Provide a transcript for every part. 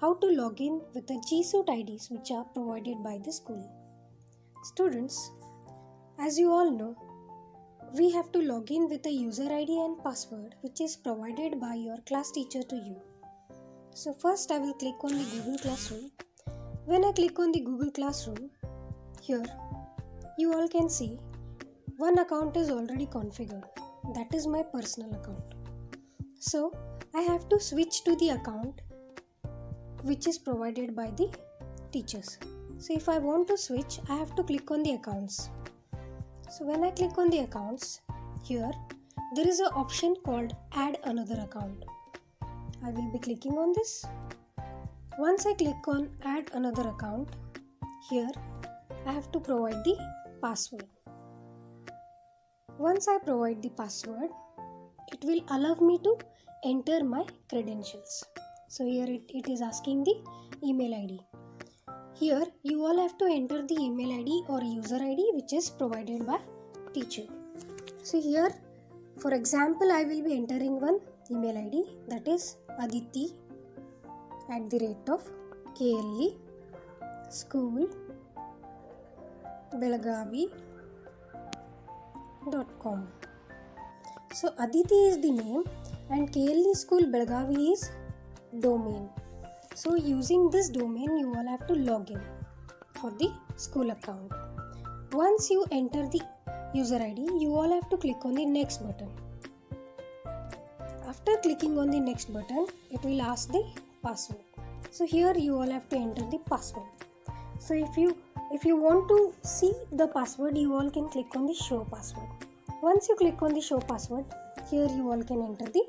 how to log in with the G Suite IDs which are provided by the school. Students, as you all know, we have to log in with a user ID and password which is provided by your class teacher to you. So first I will click on the Google Classroom. When I click on the Google Classroom, here you all can see one account is already configured. That is my personal account. So I have to switch to the account which is provided by the teachers. So if I want to switch, I have to click on the accounts. So when I click on the accounts, here there is an option called add another account. I will be clicking on this. Once I click on add another account, here I have to provide the password. Once I provide the password, it will allow me to enter my credentials. So here it, it is asking the email ID. Here you all have to enter the email ID or user ID which is provided by teacher. So here for example I will be entering one email ID that is aditi at the rate of KLE school belagavi com. So Aditi is the name and KLE School Belagavi is domain. So using this domain you all have to log in for the school account. Once you enter the user ID you all have to click on the next button. After clicking on the next button it will ask the password. So here you all have to enter the password. So if you if you want to see the password you all can click on the show password. Once you click on the show password here you all can enter the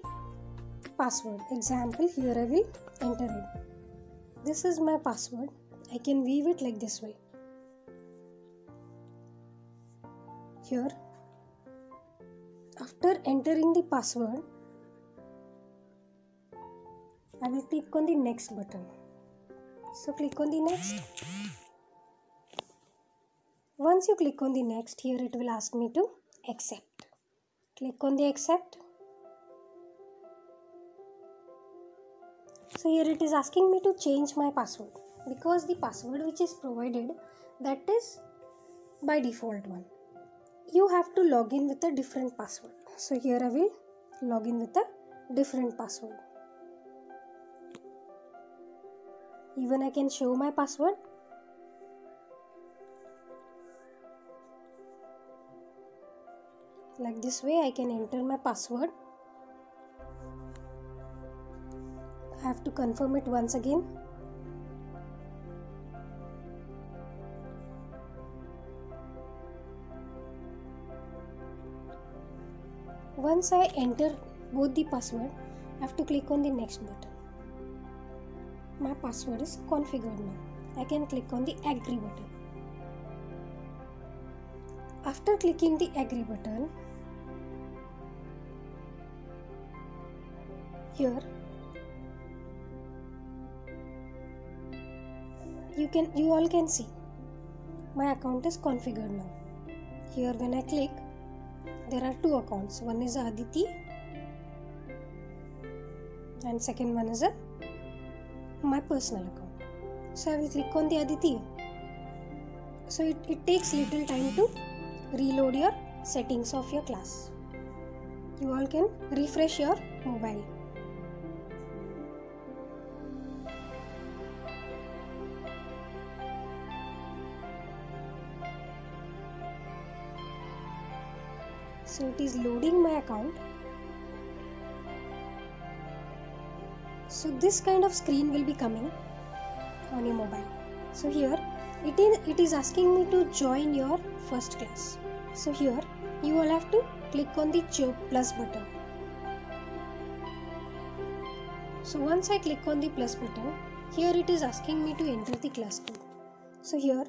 password. Example here I will enter it. This is my password. I can weave it like this way. Here after entering the password I will click on the next button. So click on the next. Once you click on the next, here it will ask me to accept. Click on the accept. So here it is asking me to change my password because the password which is provided that is by default one. You have to log in with a different password. So here I will log in with a different password. Even I can show my password. Like this way I can enter my password. Have to confirm it once again. Once I enter both the password, I have to click on the next button my password is configured now. I can click on the agree button. After clicking the agree button, here you can you all can see my account is configured now. Here when I click there are two accounts. One is Aditi and second one is a my personal account. So I will click on the Aditi. So it, it takes little time to reload your settings of your class. You all can refresh your mobile. So it is loading my account. So this kind of screen will be coming on your mobile. So here it is it is asking me to join your first class. So here you will have to click on the plus button. So once i click on the plus button here it is asking me to enter the class code. So here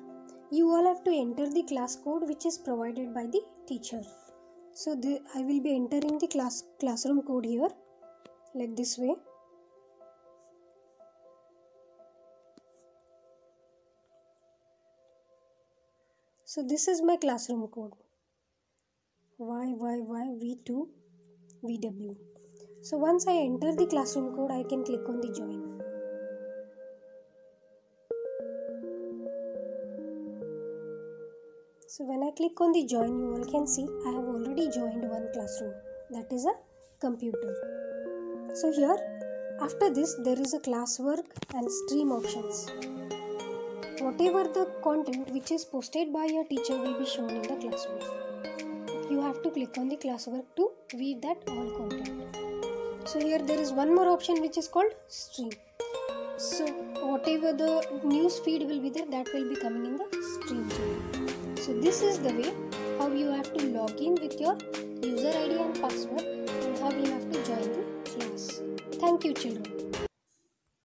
you all have to enter the class code which is provided by the teacher so the, i will be entering the class classroom code here like this way So this is my classroom code YYYV2VW. So once I enter the classroom code, I can click on the join. So when I click on the join you all can see I have already joined one classroom that is a computer. So here after this there is a classwork and stream options. Whatever the content which is posted by your teacher will be shown in the classwork. You have to click on the classwork to view that all content. So here there is one more option which is called stream. So whatever the news feed will be there that will be coming in the stream channel. So this is the way how you have to log in with your user ID and password and how you have to join the class. Thank you children.